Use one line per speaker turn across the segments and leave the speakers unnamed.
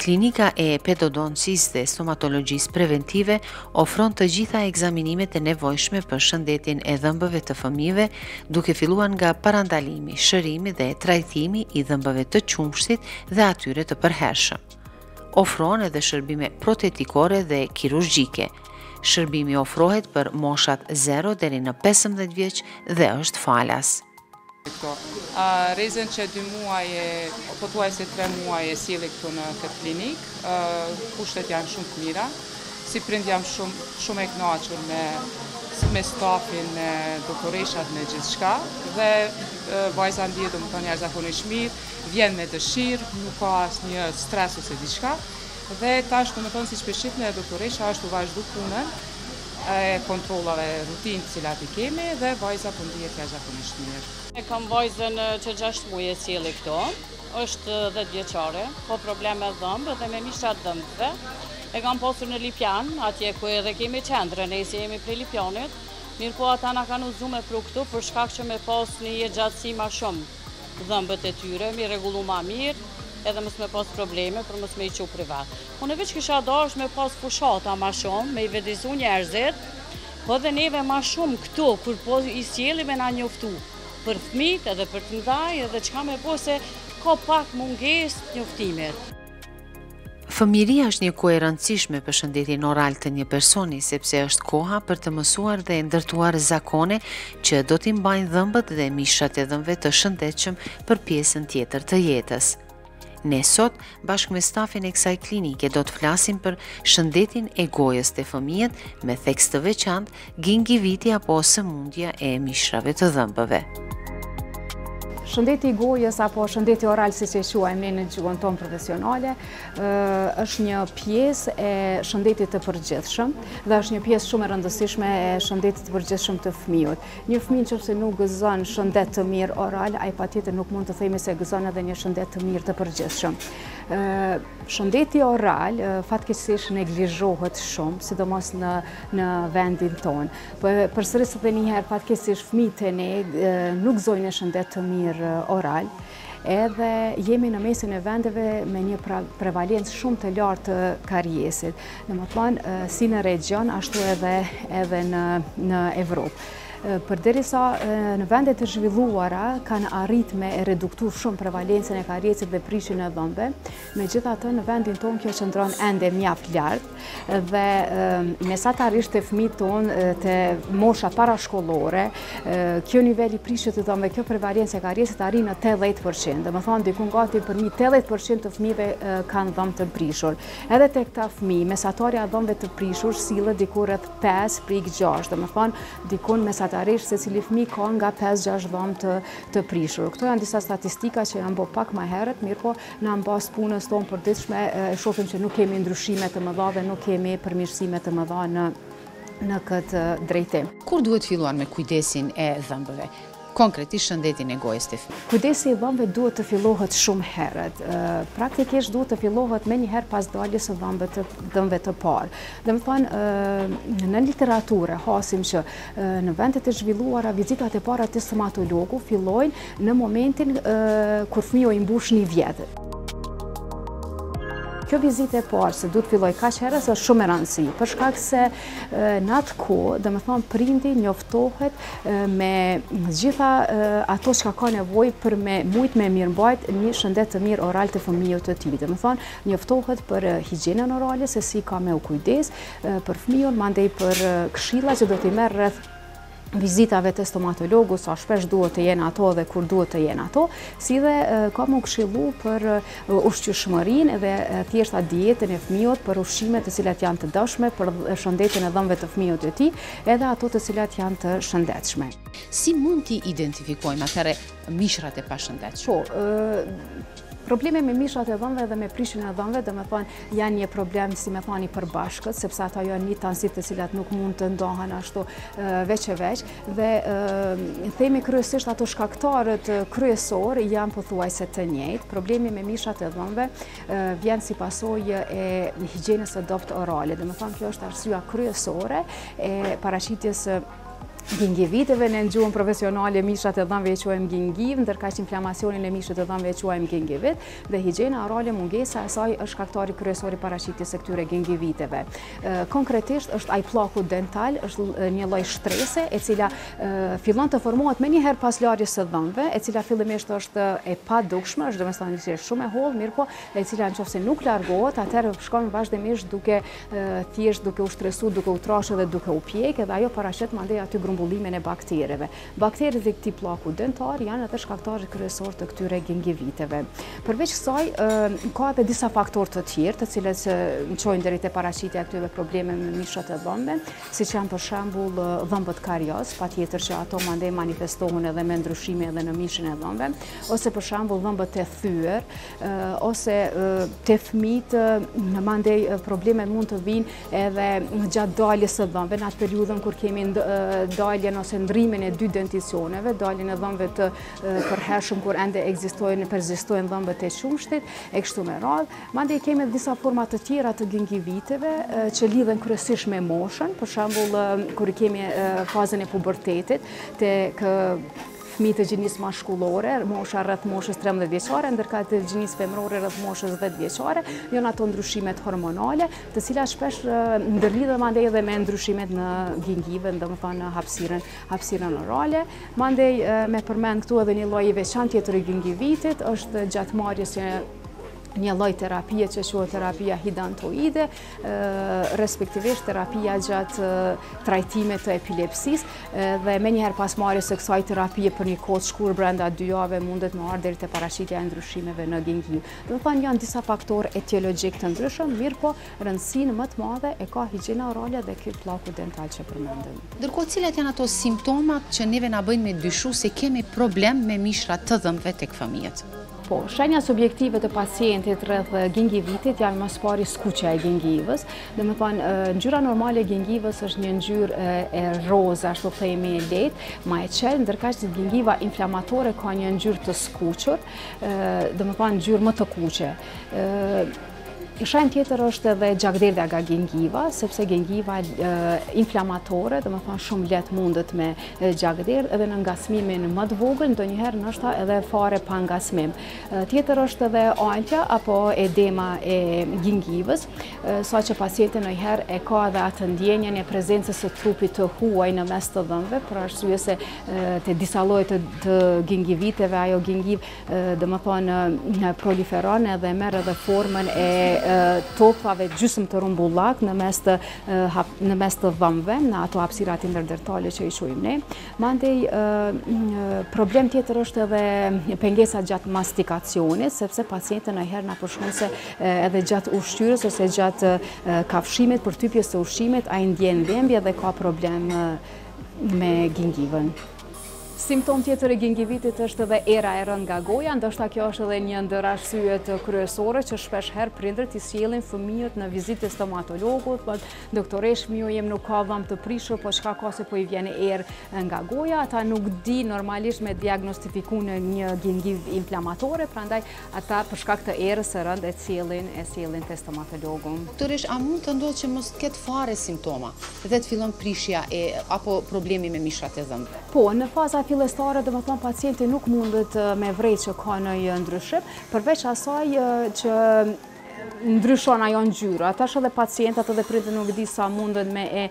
Klinika e Pedodoncisë dhe Stomatologjisë Preventive ofron të gjitha ekzaminimet e nevojshme për shëndetin e dhëmbëve të fëmijëve, duke filluar nga parandalimi, shërimi dhe trajtimi i dhëmbëve të qumshtit dhe atyre të përhershëm. Ofron edhe shërbime protetikore dhe kirurgjike. Shërbimi ofrohet për moshat 0 deri në 15 vjeç dhe është falas.
Rrezën që dy muaj e pothuajse tre muaj e sjell këtu në këtë klinikë. Kushtet janë shumë të mira. Si prind jam shumë shumë e kënaqur me me stafin, me doktoreshat, me gjithçka dhe vajza ndihet domethënë jashtëzakonisht mirë, vjen me dëshirë, nuk ka asnjë stres ose diçka. Dhe tash domethënë siç po shihni doktoresha është tu vazhdu punën e kontrollave rutinë të cilat i kemi dhe vajza po ndihet jashtëzakonisht mirë.
E kam vajzën që gjashtë muaj e sjell këtu, është 10 vjeçare, po probleme dhëmbë dhe me mishra të dhëmbëve. E kam pasur në Lipjan, atje ku edhe kemi qendrën, e se jemi prej Lipjanit, mirëpo ata na kanë udhëzu me pru këtu për shkak që me pas një jetë gjatësi ma shumë. dhëmbët e tyre, me i rregullu ma mirë, edhe mos me pas probleme, për mos me i çu privat. Unë veç kisha dashtë me pas fushata ma shumë, me i vetëdijesu njerëzit, po edhe neve ma shumë këtu, kur po i sjellim me na njoftu, për fmijt edhe për të mdhaj, edhe çka me bo se ka pak mungesë njoftimit.
Fëmijëria është një kohë e rëndësishme për shëndetin oral të një personi, sepse është koha për të mësuar dhe ndërtuar zakone që do t'i mbajnë dhëmbët dhe mishrat e dhëmbëve të shëndetshëm për pjesën tjetër të jetës. Ne sot, bashkë me stafin e kësaj klinike, do të flasim për shëndetin e gojës te fëmijët me theks të veçantë gingiviti apo sëmundja e mishrave të dhëmbëve.
Shëndeti i gojës apo shëndeti oral siç e quajmë ne në gjuhën tonë profesionale, është një pjesë e shëndetit të përgjithshëm dhe është një pjesë shumë e rëndësishme e shëndetit të përgjithshëm të fmijut. Një fmij që përse nuk gëzon shëndet të mirë oral, ai patjetër nuk mund të themi se gëzon edhe një shëndet të mirë të përgjithshëm. Shëndeti oral, fatkeqësisht neglizhohet shumë, sidomos në në vendin tonë. Po e përsëris edhe një herë fatkeqësisht fëmijët te ne nuk gëzojnë shëndet të mirë oral. Edhe jemi në mesin e vendeve me një pre, prevalencë shumë të lartë të kariesit. Domethënë, si në regjion, ashtu edhe, edhe në, në Evropë. Përderisa në vendet e zhvilluara kanë arrit me reduktu shumë prevalencën e kariesit dhe prishjen e dhëmbëve, Megjithatë, në vendin tonë kjo qëndron ende mjaft lart dhe mesatarisht te fëmijët tonë te mosha parashkollore, ky nivel i prishjes të dhëmve dhe kjo prevalencë e kariesit arrin në 80%. Domethënë diku gati përmi 80% të fëmijëve kanë dhëmë të prishur. Edhe tek këta fëmijë, mesatarja e dhëmëve të prishur sillet diku rreth 5.6. Domethënë, diku mesatarisht secili fëmijë ka nga 5-6 dhëmë të prishur. Këto janë disa statistika që janë bërë pak më herët, mirëpo Ne në bazë të punës tonë përditshme e shohim që nuk kemi ndryshime të mëdha dhe nuk kemi përmirësime të mëdha në në këtë drejtim.
Kur duhet filluar me kujdesin e dhëmbëve? konkretisht shëndetin e gojës te fëmijët.
Kujdesi i dhëmbëve duhet të fillohet shumë herët. Praktikisht duhet të fillohet menjëherë pas daljes së dhëmbëve të parë. Domethënë, në literaturë hasim që në vendet e zhvilluara, vizitat e para te stomatologu fillojnë Në momentin kur fëmiu i mbush një vjet. Kjo vizitë e parë pse duhet të fillojë kaq herët është shumë me rëndësi, për shkak se në atë kohë, domethënë, prindi njoftohet me gjitha ato çka ka nevojë për me mujt me mirëmbajt një shëndet të mirë oral te fëmijët e tij. Domethënë, njoftohet për higjienën orale, se si ka me u kujdes për fëmijën, mandej për këshilla që do t'i merr rreth vizitave te stomatologu, sa shpesh duhet të jenë ato dhe kur duhet të jenë ato, si dhe ka m'u këshillu për ushqyshmërinë dhe thjesht dietën e fmiut për ushqimet të cilat janë të dëmshme për shëndetin e dhëmve të fmiut të tij edhe ato të cilat janë të shëndetshme.
Si mund t'i identifikojmë atëherë mishrat e
pashëndetshëm. Problemi me mishrat e dhëmëve dhe me prishjen e dhëmëve, domethënë, janë një problem, si me thanë, i përbashkët, sepse ata janë një tansi të cilat nuk mund të ndahen ashtu veç e veç, dhe themi kryesisht ato shkaktarët kryesor janë pothuajse të njëjtë. Problemi me mishrat e dhëmëve vjen si pasojë e higjienës së dobët orale, domethënë, kjo është arsyeja kryesore e paraqitjes Gingiviteve ne në gjuhën profesionale mishrat e dhëmbëve i quajmë gingivë, ndërkaq inflamacionin e mishit të dhëmbëve e quajmë gingivit dhe higjiena orale mungesa e saj është shkaktari kryesor i paraqitjes së këtyre gingiviteve. Konkretisht është ai plaku dental, është një lloj shtrese e cila fillon të formohet menjëherë pas larjes së dhëmbëve, e cila fillimisht është e padukshme, është domethënë një shumë e hollë, mirëpo e cila nëse nuk largohet, atëherë shkon vazhdimisht duke thjesht duke u shtresu, duke u trash dhe duke u pjek, edhe ajo paraqet mandej aty grumbullimin e baktereve. Bakteret e këtij plaku dental janë edhe shkaktarët kryesor të këtyre gingiviteve. Përveç kësaj, ka edhe disa faktorë të tjerë, të cilët që na çojnë deri te paraqitja e këtyre probleme me mishrat e dhëmbve, siç janë për shembull dhëmbët kariozë, patjetër që ato mandej manifestohen edhe me ndryshime edhe në mishin e dhëmbve, ose për shembull dhëmbët e thyër, ose te fëmijtë, mandej problemet mund të vijnë edhe gjatë daljes së dhëmbëve, në atë periudhën kur kemi daljen ose ndërrimin e dy denticioneve, daljen e dhëmbëve të përhershëm kur ende ekzistojnë, perzistojnë dhëmbët e qumështit, e kështu me radhë. Mandej kemi edhe disa forma të tjera të gingiviteve, që lidhen kryesisht me moshën, për shembull kur kemi fazën e pubertetit, tek Fëmijë të gjinisë mashkullore, mosha rreth moshës 13 vjeçare, ndërkaq të gjinisë femrore rreth moshës 10 vjeçare, janë ato ndryshimet hormonale, të cilat shpesh ndërlidhen mandej edhe me ndryshimet në gingivë, domethënë në hapësirën, hapësirën orale. Mandej me përmend këtu edhe një lloj i veçantë tjetër i gingivitit, është gjatë marrjes së një lloj terapie që quhet terapia hidantoide, respektivisht terapia gjatë trajtimit të epilepsisë dhe menjëherë pas marrjes së kësaj terapie për një kohë të shkurt brenda dy javëve mundet me ardhë deri te paraqitja e ndryshimeve në gingivë. Domethënë janë disa faktorë etiologjikë të ndryshëm, mirëpo rëndësinë më të madhe e ka higjena orale dhe ky plaku dental që përmendëm.
Ndërkohë cilat janë ato simptomat që neve na bëjnë me dyshu se kemi problem me mishrat e dhëmbëve tek fëmijët?
Po, shenjat subjektive të pacientit rreth gingivitit janë më së pari skuqja e gingivës. Domethënë, ngjyra normale e gingivës është një ngjyrë e rozë, ashtu themi e lehtë, ma e çelë, ndërkaq që gingiva inflamatore ka një ngjyrë të skuqur, domethënë, ngjyrë më të kuqe. Një shenjë tjetër është edhe gjakderdhja nga gingiva, sepse gingiva inflamatore, domethënë shumë lehtë mundet me gjakderdhë, edhe në ngacmimin më të vogël, ndonjëherë ndoshta edhe fare pa ngacmim. Tjetër është edhe ajtja, apo edema e gingivës, saqë pacienti ndonjëherë e ka edhe atë ndjenjën e prezencës së trupit të huaj në mes të dhëmbëve, për arsye se te disa lloje të gingiviteve, ajo gingivë, domethënë proliferon edhe merr edhe formën e topave gjysmë të rrumbullak në mes të në mes të dhëmbëve, në ato hapësirat interdentale që i quajmë ne. Mandej problem tjetër është edhe pengesa gjatë mastikacionit, sepse pacienti nganjëherë na përshkruan se edhe gjatë ushqyerjes ose gjatë kafshimit përtypjes së ushqimit ai ndjen dhembje dhe ka problem me gingivën. Simptomë tjetër e gingivitit është edhe era e rëndë nga goja, ndoshta kjo është edhe një ndër arsyet kryesore që shpesh herë prindërit i sjellin fëmijët në vizitë te stomatologu, thotë doktoreshë fmiu jem nuk ka dhëmb të prishur, po çka ka se po i vjen erë nga goja, ata nuk dinë normalisht me diagnostifiku një gingivë inflamatore, prandaj Ata për shkak të erës së rëndë e sjellin e sjellin te stomatologu.
Doktoresh a mund të ndodhë që mos të ketë fare simptoma dhe të fillon prishja e apo problemi me mishrat e dhëmbëve?
Po, në faza fillestare domethënë pacienti nuk mundet me vrej që ka ndonjë ndryshim, përveç asaj që ndryshon ajo ngjyra. Tash edhe pacientat edhe prindët nuk di sa mundën me e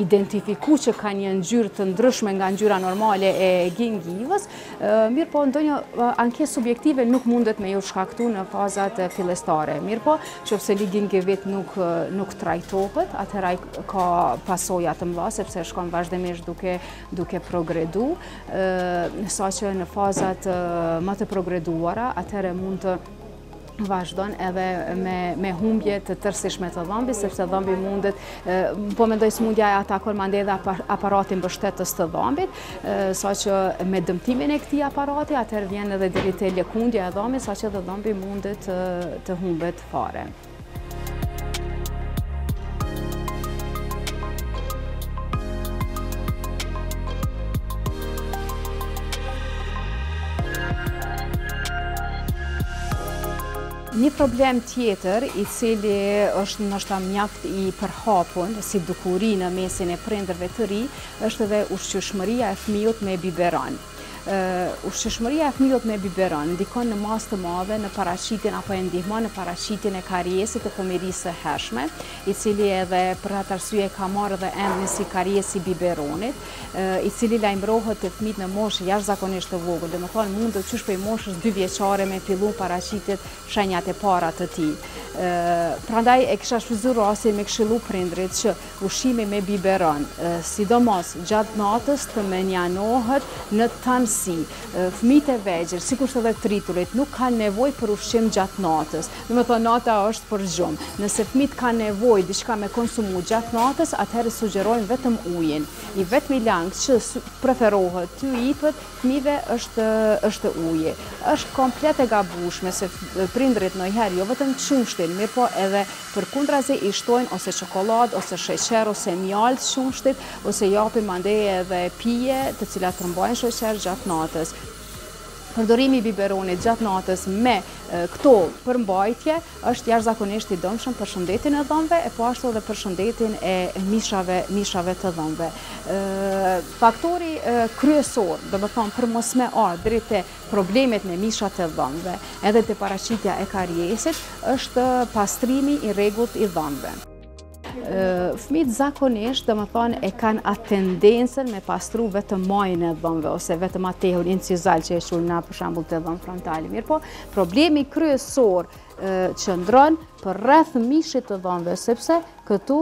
identifiku që ka një ngjyrë të ndryshme nga ngjyra normale e gingivës, mirëpo ndonjë ankesë subjektive nuk mundet me ju shkaktu në fazat fillestare. Mirëpo, qoftë se ky gingivit nuk, nuk trajtohet, atëherë ai ka pasoja të mdha, sepse shkon vazhdimisht duke, duke progredu, sa që në fazat më të progreduara, atëherë mund të vazhdon edhe me humbje të tërsishme të dhombit, sepse dhombi mundet, po mendoj sëmundja e atakon mandej edhe aparatin mbështetës të dhombit, sa që me dëmtimin e këtij aparati, atëherë vjen edhe deri te lëkundja e dhombit, sa që edhe dhombi mundet të humbet fare. Një problem tjetër, i cili është ndoshta mjaft i përhapun si dukuri në mesin e prindërve të ri, është edhe ushqyshmëria e fmijut me biberon. Ushqyshmëria e fmijut me biberon ndikon në masë të madhe në paraqitjen apo e ndihmon në paraqitjen e kariesit të fëmijërisë së hershme, i cili edhe për atë arsye ka marrë edhe emrin si karies i biberonit, i cili lajmërohet te fëmijët në moshë jashtëzakonisht të vogël, domethënë mundet qysh prej moshës dy vjeçare me fillu paraqitet shenjat e para të tij. Prandaj e kisha shfrytëzu rastin me këshillu prindërit që Ushqimi me biberon, sidomos gjatë natës, të menjanohet në tanësi. Fëmijët e vegjël, sikurse edhe të rriturit, nuk kanë nevojë për ushqim gjatë natës. Domethënë nata është për gjumë. Nëse fëmijët kanë nevojë diçka me konsumu gjatë natës, atëherë sugjerojmë vetëm ujin. I vetmi lang që preferohet t'u jipet fëmijëve është është uji. Është komplet e gabueshme se prindërit ndonjëherë jo vetëm çushtin, mirëpo edhe Përkundrazi i shtojnë ose çokolladë, ose sheqer, ose mjaltë qumështit, ose japin mandej edhe pije, të cilat përmbajnë sheqer gjatë natës. Përdorimi i biberonit gjatë natës me këto përmbajtje është jashtëzakonisht i dëmshëm për shëndetin e dhëmbëve e po ashtu edhe për shëndetin e mishave, mishave të dhëmbëve. Faktori kryesor, domethënë për mos me ardh deri te Problemet me mishat e dhëmbëve, edhe te paraqitja e kariesit, është pastrimi i rregullt i dhëmbëve. Fëmijët zakonisht, domethënë, e kanë atë tendencën me pastru vetëm majën e dhëmbëve, ose vetëm atë tehun incizal që e quajmë na për shembull te dhëmbët frontalë. Mirëpo, problemi kryesor qëndron përreth mishit të dhëmbëve, sepse Këtu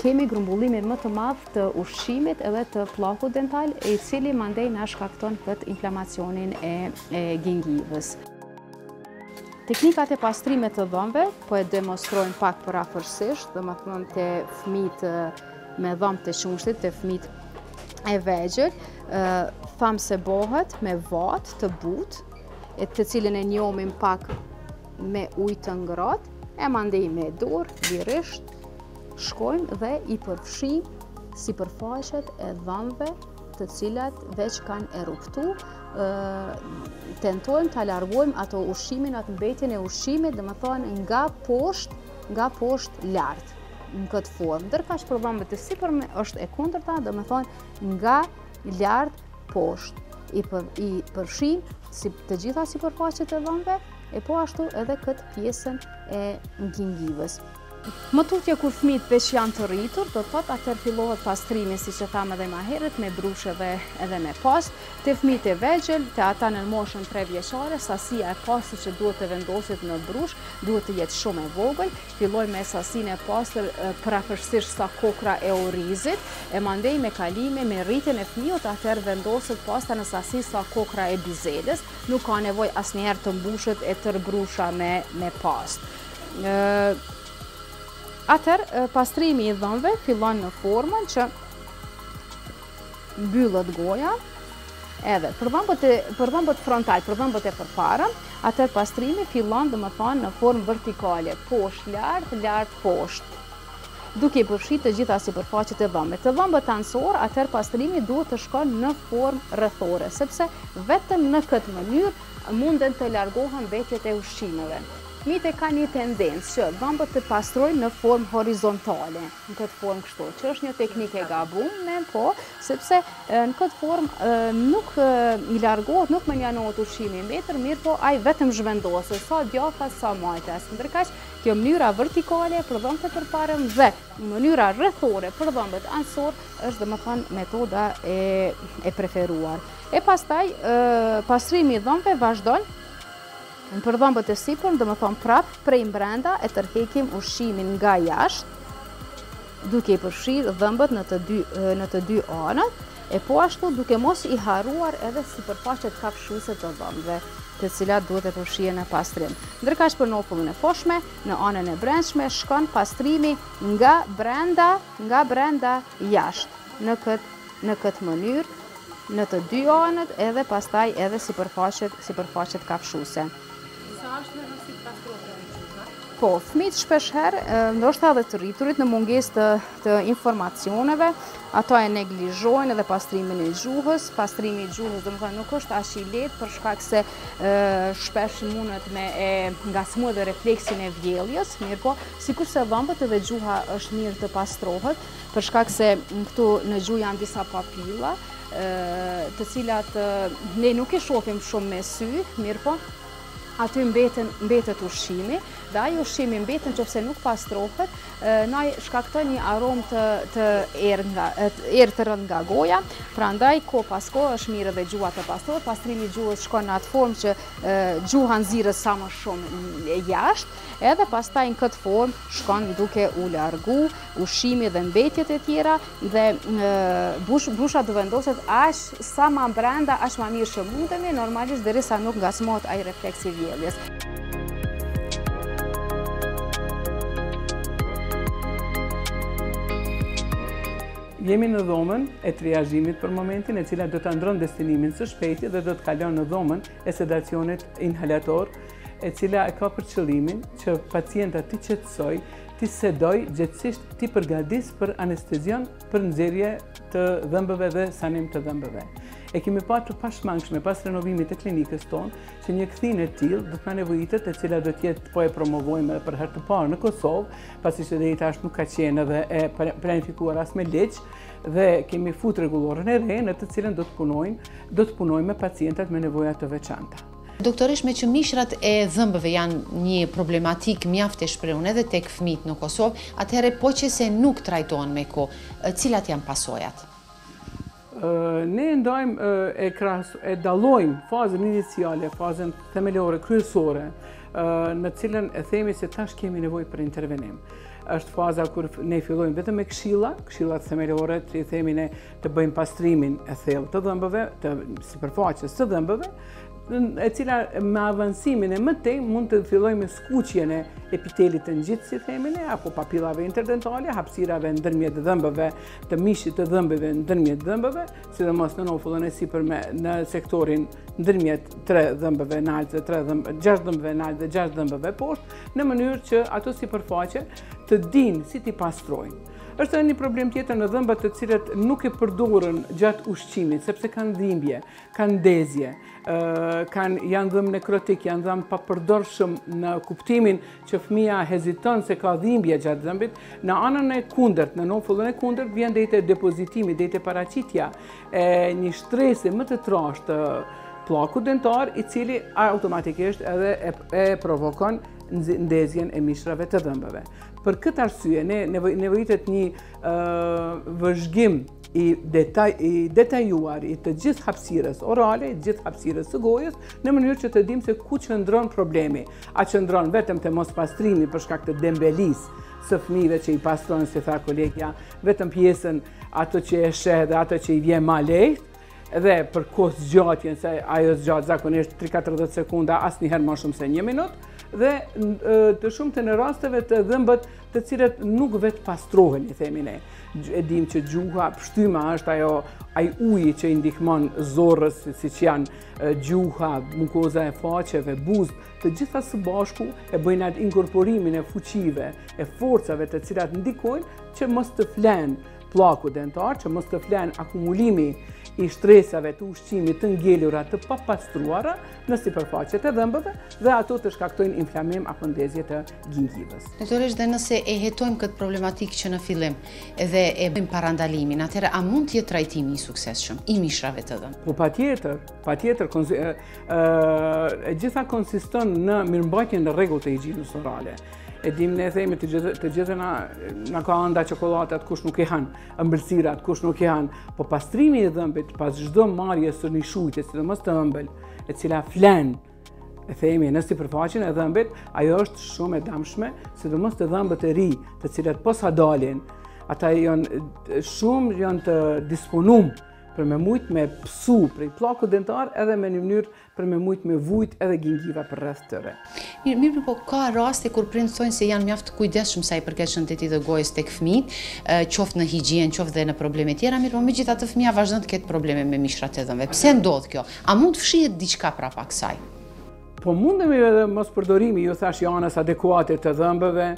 kemi grumbullimin më të madh të ushqimit edhe të pllakut dental, i cili mandej na shkakton këtë inflamacionin e gingivës. Teknikat e pastrimit të dhëmve, po e demonstrojmë pak përafërsisht, domethënë te fmijt me dhëmbë të qumshtit, te fmijt e vegjël, thamë se bohet me vatë të butë, të cilën e njomim pak me ujë të ngrohtë e mandej me dorë lirisht shkojmë dhe i përfshijmë sipërfaqet e dhëmve të cilat veç kanë eruptu, tentojmë ta largojmë atë ushqimin, atë mbetjen e ushqimit, domethënë nga poshtë, nga poshtë lartë në këtë formë. Ndërkaq për dhëmbët e sipërme është e kundërta, domethënë nga lartë poshtë i përfshijmë si të gjitha sipërfaqet e dhëmve, e po ashtu edhe këtë pjesën e gingivës. Më tutje kur fmijt veç janë të rritur, do të thotë atëherë fillohet pastrimi, siç e thamë edhe ma herët, me brushë edhe me pastë, te fmijt e vegjël, te ata në moshën tre vjeçare, sasia e pastës që duhet të vendoset në brushë, duhet të jetë shumë e vogël, fillojmë me sasinë e pastës përafërsisht sa kokra e orizit, e mandej me kalimi, me rritjen e fmijut, atëherë vendoset pasta në sasinë sa kokra e bizelës, Nuk ka nevojë asnjëherë të mbushet e tërë brusha me me pastë. Ë atëherë, pastrimi i dhëmve fillon në formën që mbyllet goja, edhe për dhëmbët, e, për dhëmbët frontalë, për dhëmbët e përparëm, atëherë pastrimi fillon domethënë në formë vertikale, poshtë, lartë, lartë, poshtë. duke i përfshirë të gjitha sipërfaqet e dhëmbëve. Te dhëmbët anësorë, atëherë pastrimi duhet të shkon në formë rrethore, sepse vetëm në këtë mënyrë munden të largohen mbetjet e ushqimeve. Fëmijët e kanë një tendencë që dhëmbët t'i pastrojnë në formë horizontale, në këtë formë kështu, që është një teknikë e gabuar, po, sepse në këtë formë nuk i largohet, nuk mënjanohet ushqimi i mbetur, mirëpo ai vetëm zhvendoset, sa djathtas, sa majtas. Ndërkaq, Kjo mënyra vertikale për dhëmbët e përparëm dhe mënyra rrethore për dhëmbët anësorë është domethënë metoda e, e preferuar. E pastaj, pastrimi i dhëmbëve vazhdon nëpër dhëmbët e sipërm, domethënë prapë prej mbrenda e tërhekim ushqimin nga jashtë, duke i përfshirë dhëmbët në të dy, në të dy anët, e po ashtu duke mos i harruar edhe sipërfaqet kafshuese të dhëmbëve, të cilat duhet të përfshihen në pastrim. Ndërkaq për nofullën e poshtme, në anën e brendshme shkon pastrimi nga brenda, nga brenda jashtë, në këtë në këtë mënyrë, në të dy anët edhe pastaj edhe sipërfaqet, sipërfaqet kafshuese. Sa është me rëndësi pastrimi i gjuhës? Po, fëmijët shpeshherë, ndoshta edhe të rriturit në mungesë të, të informacioneve, ata e neglizhojnë edhe pastrimin e gjuhës, pastrimi i gjuhës domethënë nuk është aq i lehtë për shkak se e, shpesh mundet me e ngacmu edhe refleksin e vjelljes, mirëpo, sikurse dhëmbët edhe gjuha është mirë të pastrohet, për shkak se këtu në gjuhë janë disa papila, të cilat ne nuk i shofim shumë me sy, mirëpo, aty mbetet ushqimi, dhe ai ushqim i mbetun qoftë se nuk pastrohet, na i shkakton një aromë të, erë të rëndë nga goja, prandaj kohë pas kohe është mirë edhe gjuha të pastrohet, pastrimi gjuës shkon në atë formë që gjuha nxirret sa më shumë jashtë, edhe pastaj në këtë formë shkon duke u largu ushqimi dhe mbetjet e tjera dhe brusha të vendoset aq sa ma brenda, aq ma mirë që mundemi, normalisht derisa nuk ngacmohet ai refleksi i vjelljes.
Jemi në dhomën e triazhimit për momentin e cila do ta ndërron destinimin së shpejti dhe do të kalon në dhomën e sedacionit inhalator e cila e ka për qëllim që pacientat t'i qetësojë t'i sedojë gjegjësisht t'i përgatisë për anestezion për nxjerrje të dhëmbëve dhe sanim të dhëmbëve. E kemi pa të pashmangshme pas renovimit të klinikës tonë që një kthinë e tillë do të na nevojitet e cila do të jetë po e promovojmë për herë të parë në Kosovë, pasi që deri tash nuk ka qenë edhe e planifikuar as me ligj dhe kemi fut rregulloren e re në të cilën do të punojmë, do të punojmë me pacientët me nevoja të veçanta.
Doktoreshë meqë mishrat e dhëmbëve janë një problematikë mjaft e shprehun edhe tek fëmijët në Kosovë, atëherë po qe se nuk trajtohen me kohë, cilat janë pasojat?
Ne e ndajmë e krahasojmë e dallojmë fazën iniciale, fazën themelore, kryesore, në cilën ne themi se tash kemi nevojë për intervenim është faza kur ne fillojmë vetëm me këshilla, këshillat themelore, që i themi ne të bëjmë pastrimin e thellë të dhëmbëve, të sipërfaqes të dhëmbëve, e cila me avancimin e mëtejm mund të fillojë me skuqjen e epitelit të ngjitur, si themi ne, apo papilave interdentale, hapësirave ndërmjet dhëmbëve, të mishit të dhëmbëve ndërmjet dhëmbëve, sidomos në nofullën e sipërme në sektorin ndërmjet tre dhëmbëve nalt dhe tre dhëmbëve, gjashtë dhëmbëve nalt dhe gjashtë dhëmbëve poshtë, në mënyrë që ato sipërfaqe të dinë si t'i pastrojnë. Është edhe një problem tjetër në dhëmbët të cilët nuk e përdorën gjatë ushqimit, sepse kanë dhimbje, kanë ndezje, kanë janë dhëmbë nekrotik, janë dhëmbë papërdorshëm në kuptimin që fëmija heziton se ka dhimbje gjatë dhëmbit, në anën e kundërt, në nofullën e kundërt, vjen deri te depozitimi, deri te paraqitja, e një shtresi më të trashë të pllakut dentar, i cili automatikisht edhe e provokon ndezjen e mishrave të dhëmbëve. Për këtë arsye, nevojitet një vëzhgim i detajuar i të gjithë hapsirës orale, i të gjithë hapsirës së gojës, në mënyrë që të dimë se ku qëndron problemi. A qëndron vetëm te mospastrimi për shkak të dembelisë së fmijëve që i pastrojnë, si tha kolegja, vetëm pjesën atë që e sheh dhe atë që i vjen ma lehtë, dhe për kohëzgjatjen, se ajo zgjat zakonisht 30-40 sekunda, asnjëherë ma shumë se një minut, dhe të shumtën e rasteve te dhëmbët të cilët nuk vetëpastrohen, i themi ne. E dimë që gjuha, pështyma është ajo, ai uji që i ndihmon zorës, siç janë gjuha, mukoza e faqeve, buzë, të gjitha së bashku e bëjnë atë inkorporimin e fuqive, e forcave të cilat ndikojnë që mos të flenë, pllaku dentar që mos të flenë akumulimi i shtresave të ushqimit të ngelura të papastruara në sipërfaqet e dhëmbëve dhe ato të shkaktojnë inflamim apo ndezje të gingivës.
Doktoreshë dhe nëse e hetojmë këtë problematikë që në fillim dhe e bëjmë parandalimin, atëherë a mund të jetë trajtimi i suksesshëm i mishrave të dhëmbëve?
Po patjetër, patjetër gjitha konsiston në mirëmbajtjen e rregullt të higjienës orale. E dimë ne themi të gjithë të gjithë na na ka ënda çokolladat kush nuk i han, ëmbëlsirat kush nuk i han, po pastrimi i dhëmbit pas çdo marrje të një shujte, sidomos të ëmbël, e cila flen e themi në sipërfaqen e dhëmbit, ajo është shumë e dëmshme, sidomos te dhëmbët e ri, të cilat posa dalin, ata janë shumë janë të disponum për me mujt me pësu prej pllakut dentar edhe me një mënyrë Për me mujt me vujt edhe gingiva përreth tyre.
Mirë, mirëpo ka raste kur prindët thonë se janë mjaft të kujdesshëm sa i përket shëndetit dhe gojës tek fëmijët, qoftë në higjienë, qoftë dhe në probleme tjera, mirëpo megjithatë fëmija vazhdon të ketë probleme me mishrat e dhëmbëve. Pse ndodh kjo? A mund të fshihet diçka prapa kësaj?
Po mundet edhe mospërdorimi, ju thashë i anës adekuate të dhëmbëve,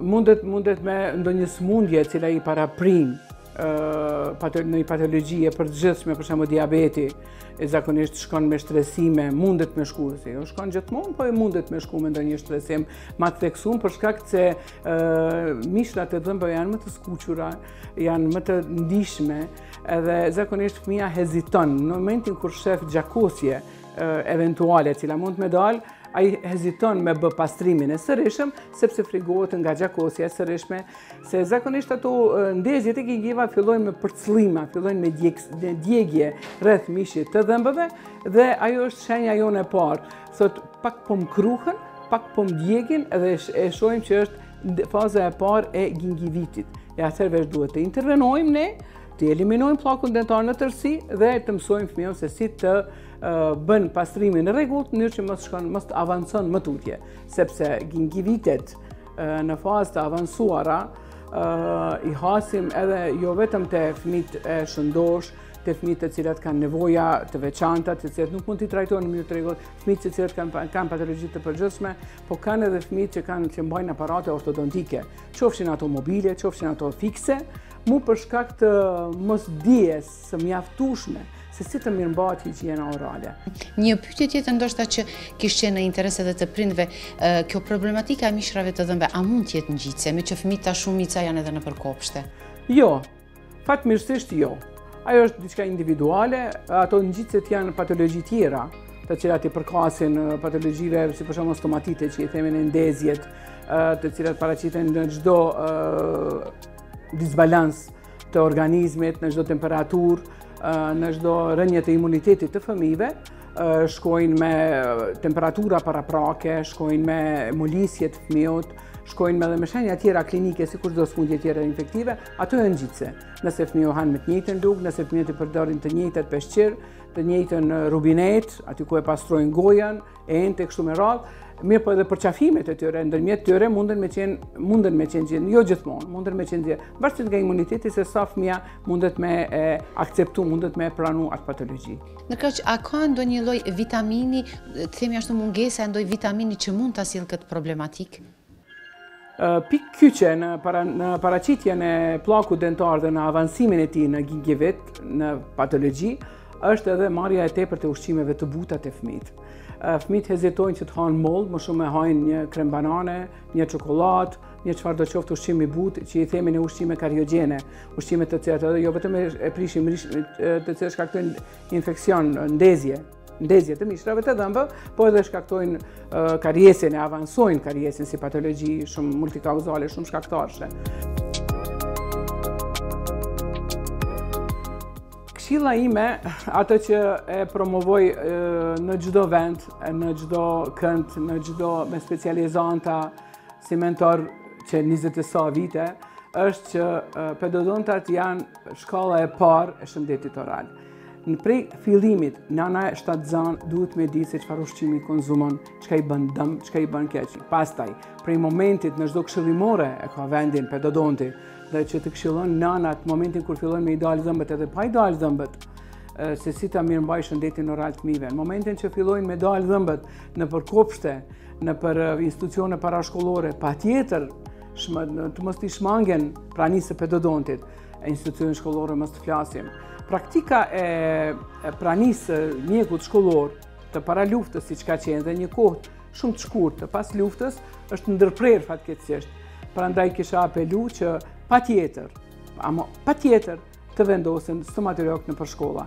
mundet mundet me ndonjë smundje e cila i paraprin ndonjë patologji e përgjithshme, për shembull diabeti, e zakonisht shkon me shtresime, mundet me shku, s'po shkon gjithmonë, po e mundet me shku me ndonjë shtresim, ma të theksun, për shkak se mishrat e dhëmbëve janë më të skuqura, janë më të ndishme, edhe zakonisht fëmija heziton, në momentin kur shef gjakosje eventuale, cila mund me dalë, ai heziton me bë pastrimin e sërishëm, sepse frigohet nga gjakosja e sërishme, Se zakonisht ato ndezje te gingiva fillojnë me përcëllima, fillojnë me djegje rreth mishit të dhëmbëve dhe ajo është shenja jonë e parë. Thotë pak po më kruhen, pak po më djegin dhe e shohim që është faza e parë e gingivitit. E atëherë veç duhet të intervenojmë ne, të eliminojmë pllakun dentar në tërësi dhe të mësojmë fëmijën se si të bën pastrimin në rregull, në mënyrë që mos shkon, mos të avancon më tutje, sepse gingivitet, Në fazë të avancuara, i hasim edhe jo vetëm te fmijtë e shëndoshë, te fmijtë të cilat kanë nevoja të veçanta, të cilat nuk mund t'i trajtojnë në mënyrë të rregullt, fmijtë të cilat kanë, kanë patologji të përgjithshme, po kanë edhe fmijtë që kanë që mbajnë aparate ortodontike, qofshin ato mobile, qofshin ato fikse, mu për shkak të mosdijes së mjaftueshme se si të mirëmbahet higjiena orale.
Një pyetje tjetër ndoshta që kish qenë në interes edhe të prindëve, kjo problematika e mishrave të dhëmbëve, a mund të jetë ngjitëse, meqë fëmijët tash shumica janë edhe nëpër kopshte?
Jo. Fatmirësisht jo. Ajo është diçka individuale, ato ngjitëset janë patologji tjera, të cilat i përkasin patologjive si për shembull stomatite që i themi ne ndezjet, të cilat paraqiten në çdo disbalans të organizmit në çdo temperaturë, në çdo rënie të imunitetit të fëmijëve, shkojnë me temperatura paraprake, shkojnë me molisje të fëmijut, shkojnë me dhe me shenja tjera klinike, sikur çdo smundje tjera infektive, ato janë ngjitëse. Nëse fëmiju han me të njëjtën lugë, nëse fëmijët i përdorin të njëjtët peshqirë, të njëjtën rubinetë, aty ku e pastrojnë gojën, e tjera kështu me radhë, mirëpo edhe përqafimet e tyre, ndërmjet tyre munden me qenë, munden me qenë ngjitëse, jo gjithmonë, munden me qenë ngjitëse, varësisht nga imuniteti se sa fëmija mundet me e akceptu, mundet me pranu atë
patologji. Ndërkaq a ka ndonjë lloj vitamini, të themi ashtu mungesa e ndoj vitamini që mund ta sjellë këtë problematikë?
Pikë kyçe në paraqitjen e pllakut dentar dhe në avancimin e tij në gingivit, në patologji, është edhe marrja e tepërt e ushqimeve të buta te fëmijtë. Fëmijtë hezitojnë që të hanë mollë, më shumë e hajnë një krem banane, një çokolatë, një çfarëdo qoftë ushqim i butë, që i themi ne ushqime kariogjene, ushqime të cilat edhe jo vetëm e prishin, të cilat shkaktojnë infeksion, ndezje. ndezje të mishrave të dhëmbëve, po edhe shkaktojnë kariesin, e avancojnë kariesin si patologji shumë multikauzale, shumë shkaktarshe. Këshilla ime, ato që e promovoj në çdo vend, në çdo kënd, në çdo me specializanta, si mentor që 20 e sa vite, është që pedodontat janë shkalla e parë e shëndetit oral. Prej fillimit, nana e shtatzan duhet me ditë se çfarë ushqimi konzumon, çka i bën dëm, çka i bën keq. Pastaj, prej momentit në çdo këshillimore e ka vendin pedodonti, dhe që të këshillon nanat momentin kur fillojnë me i dalë dhëmbët edhe pa i dalë dhëmbët, se si ta mirëmbajë shëndetin oral të fëmijëve. Në momentin që fillojnë me dalë dhëmbët nëpër kopshte, nëpër institucione parashkollore, patjetër, të mos t'i shmangen pranisë së pedodontit. e institucionet shkollore mos të flasim. Praktika e pranisë së mjekut shkollor të paraluftës, siç ka qenë dhe një kohë shumë të shkurt të pasluftës, është ndërprerë fatkeqësisht. Prandaj kisha apelu që patjetër, ama patjetër të vendosin stomatologë nëpër shkolla.